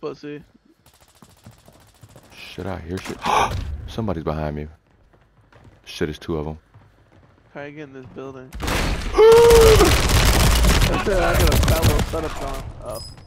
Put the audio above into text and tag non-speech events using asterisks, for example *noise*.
pussy. Shit, I hear shit. *gasps* Somebody's behind me. Shit, it's two of them. How you get in this building? *gasps* I got a fellow little setup on Oh.